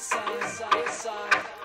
Side, side, side.